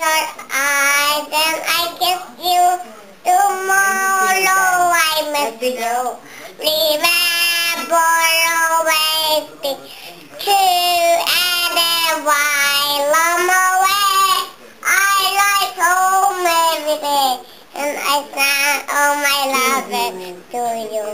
your eyes and I kiss you tomorrow I must go. Remember always be true and while I'm away I like home every day and I send all my love to you.